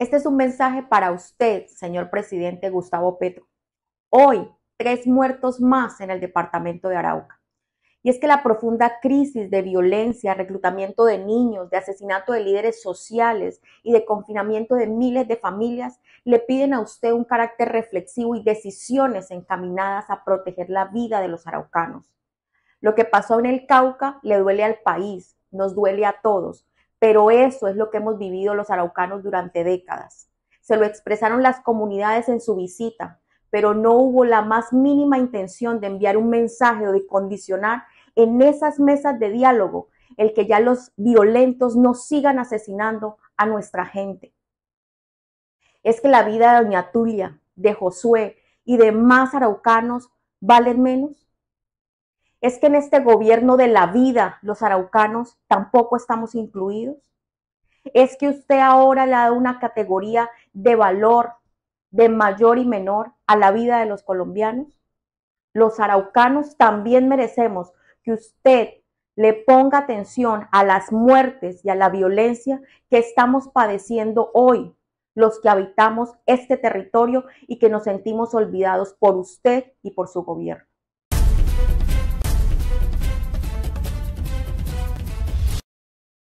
Este es un mensaje para usted, señor presidente Gustavo Petro. Hoy, tres muertos más en el departamento de Arauca. Y es que la profunda crisis de violencia, reclutamiento de niños, de asesinato de líderes sociales y de confinamiento de miles de familias le piden a usted un carácter reflexivo y decisiones encaminadas a proteger la vida de los araucanos. Lo que pasó en el Cauca le duele al país, nos duele a todos, pero eso es lo que hemos vivido los araucanos durante décadas. Se lo expresaron las comunidades en su visita, pero no hubo la más mínima intención de enviar un mensaje o de condicionar en esas mesas de diálogo el que ya los violentos no sigan asesinando a nuestra gente. Es que la vida de Doña Tulia, de Josué y de más araucanos valen menos es que en este gobierno de la vida los araucanos tampoco estamos incluidos. Es que usted ahora le dado una categoría de valor de mayor y menor a la vida de los colombianos. Los araucanos también merecemos que usted le ponga atención a las muertes y a la violencia que estamos padeciendo hoy los que habitamos este territorio y que nos sentimos olvidados por usted y por su gobierno.